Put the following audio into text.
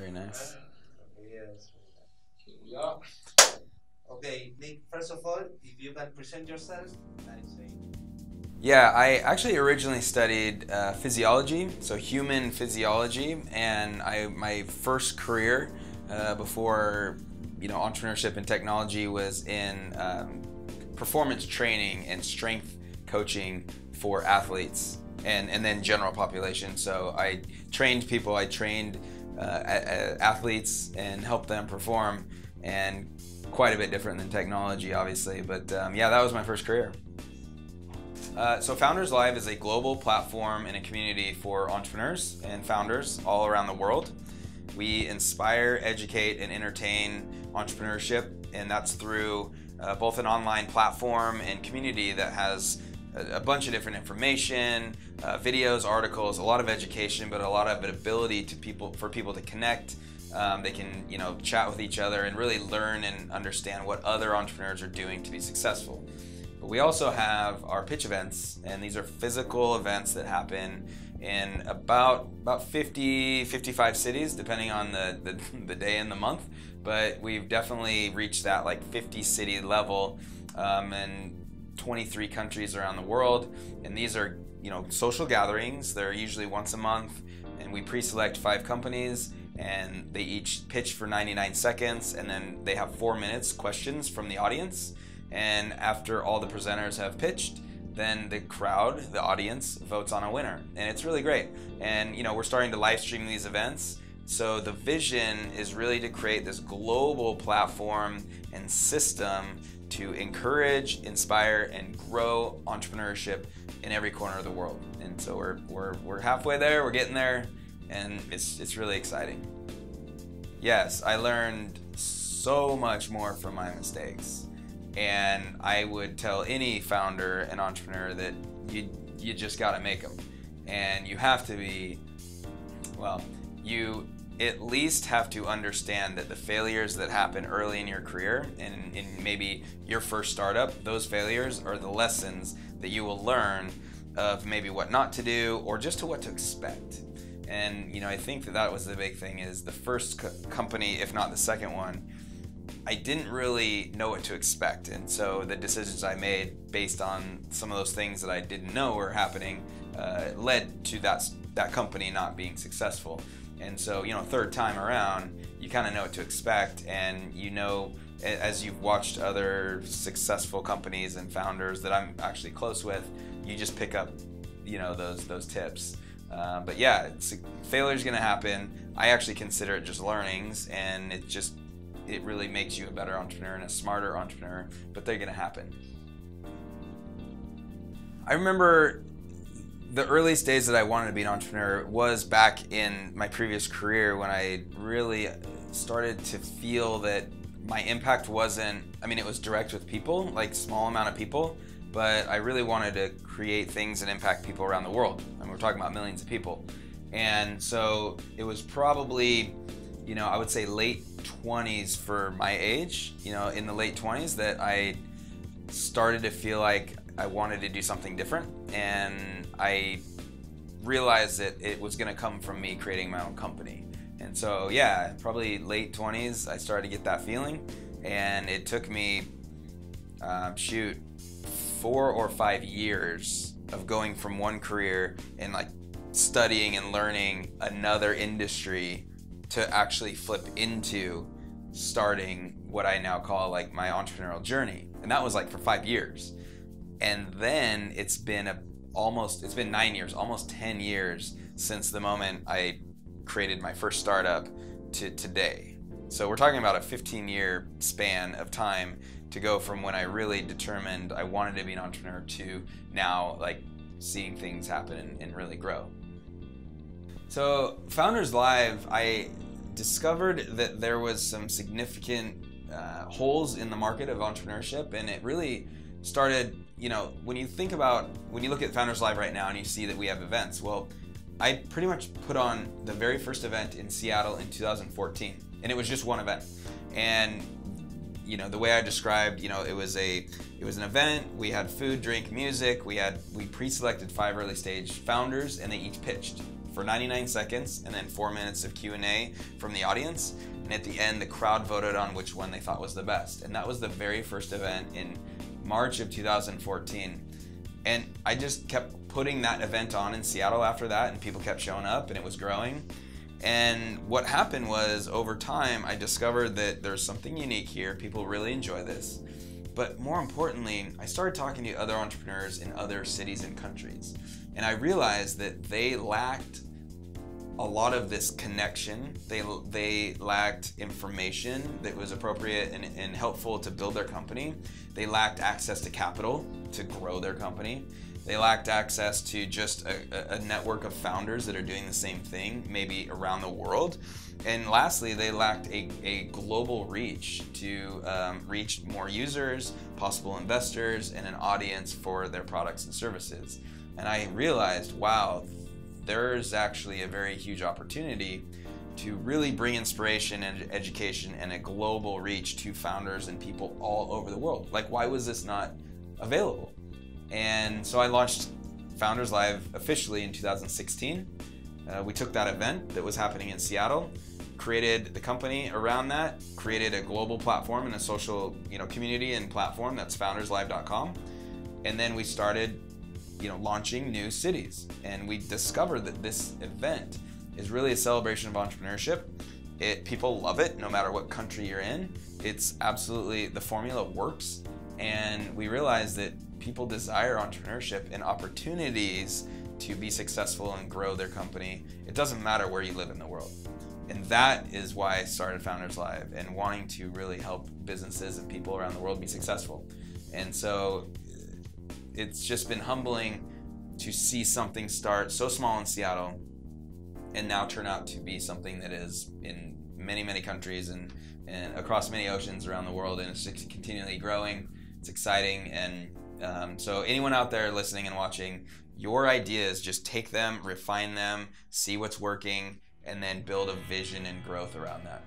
Very nice. Yes. Here we are. Okay, Nick, first of all, if you can present yourself and say. Yeah, I actually originally studied uh, physiology, so human physiology, and I my first career uh, before you know entrepreneurship and technology was in um, performance training and strength coaching for athletes and and then general population. So I trained people, I trained a- a- athletes and help them perform, and quite a bit different than technology, obviously. But um, yeah, that was my first career. Uh, so Founders Live is a global platform and a community for entrepreneurs and founders all around the world. We inspire, educate, and entertain entrepreneurship, and that's through uh, both an online platform and community that has a, bunch of different information, uh, videos, articles, a lot of education, but a lot of ability to people for people to connect. Um, they can, you know, chat with each other and really learn and understand what other entrepreneurs are doing to be successful. But we also have our pitch events, and these are physical events that happen in about about 50, 55 cities, depending on the, the, the day and the month. But we've definitely reached that like 50 city level um, in 23 countries around the world. And these are, you know, social gatherings. They're usually once a month, and we pre-select five companies and they each pitch for 99 seconds and then they have four minutes questions from the audience and after all the presenters have pitched, then the crowd, the audience, votes on a winner. And it's really great. And you know, we're starting to live stream these events. So the vision is really to create this global platform and system to encourage, inspire, and grow entrepreneurship in every corner of the world. And so we're, we're, we're halfway there, we're getting there, and it's, it's really exciting. Yes, I learned so much more from my mistakes. And I would tell any founder and entrepreneur that you you just got to make them, and you have to be well. You at least have to understand that the failures that happen early in your career and in maybe your first startup, those failures are the lessons that you will learn of maybe what not to do or just to what to expect. And you know, I think that that was the big thing is the first co- company, if not the second one, I didn't really know what to expect. And so the decisions I made based on some of those things that I didn't know were happening uh, led to that, that company not being successful. And so, you know, third time around, you kind of know what to expect. And you know, as you've watched other successful companies and founders that I'm actually close with, you just pick up, you know, those, those tips. Uh, but yeah, it's, is gonna happen. I actually consider it just learnings, and it just it really makes you a better entrepreneur and a smarter entrepreneur, but they're gonna happen. I remember the earliest days that I wanted to be an entrepreneur was back in my previous career when I really started to feel that my impact wasn't, I mean, it was direct with people, like small amount of people, but I really wanted to create things and impact people around the world. I And we're talking about millions of people. And so it was probably, you know, I would say late 20s for my age, you know, in the late 20s that I started to feel like I wanted to do something different. And I realized that it was going to come from me creating my own company. And so, yeah, probably late 20s, I started to get that feeling. And it took me, um, shoot, four or five years of going from one career and like studying and learning another industry to actually flip into starting what I now call like my entrepreneurial journey. And that was like for five years. And then it's been a almost it's been nine years, almost ten years since the moment I created my first startup to today. So we're talking about a 15 year span of time to go from when I really determined I wanted to be an entrepreneur to now like seeing things happen and, and really grow. So Founders Live, I discovered that there was some significant uh, holes in the market of entrepreneurship, and it really started. You know, when you think about when you look at Founders Live right now, and you see that we have events. Well, I pretty much put on the very first event in Seattle in 2014, and it was just one event. And you know, the way I described, you know, it was a it was an event. We had food, drink, music. We had we pre-selected five early stage founders, and they each pitched for 99 seconds and then four minutes of q&a from the audience and at the end the crowd voted on which one they thought was the best and that was the very first event in march of 2014 and i just kept putting that event on in seattle after that and people kept showing up and it was growing. And what happened was over time i discovered that there's something unique here. People really enjoy this. But more importantly, I started talking to other entrepreneurs in other cities and countries. And I realized that they lacked a lot of this connection. They, they lacked information that was appropriate and, and helpful to build their company. They lacked access to capital to grow their company. They lacked access to just a, a, network of founders that are doing the same thing, maybe around the world. And lastly, they lacked a, a global reach to um, reach more users, possible investors, and an audience for their products and services. And I realized, wow, there's actually a very huge opportunity to really bring inspiration and education and a global reach to founders and people all over the world. Like, why was this not available? And so I launched Founders Live officially in 2016. Uh, we took that event that was happening in Seattle, created the company around that, created a global platform and a social you know community and platform that's founderslive.com, and then we started you know launching new cities. And we discovered that this event is really a celebration of entrepreneurship. It people love it no matter what country you're in. It's absolutely the formula works, and we realized that people desire entrepreneurship and opportunities to be successful and grow their company. It doesn't matter where you live in the world. And that is why I started Founders Live and wanting to really help businesses and people around the world be successful. And so it's just been humbling to see something start so small in Seattle and now turn out to be something that is in many, many countries and, and across many oceans around the world. And it's just continually growing. It's exciting. And um, so, anyone out there listening and watching, your ideas, just take them, refine them, see what's working, and then build a vision and growth around that.